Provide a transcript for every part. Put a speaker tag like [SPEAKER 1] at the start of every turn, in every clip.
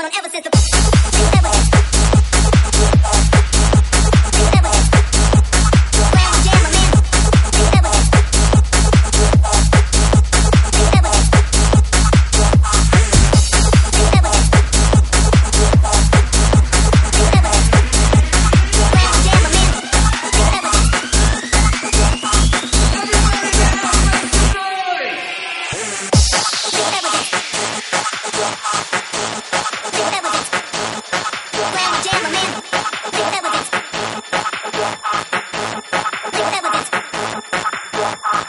[SPEAKER 1] one on ever since the.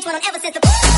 [SPEAKER 1] beach when I'm ever since the.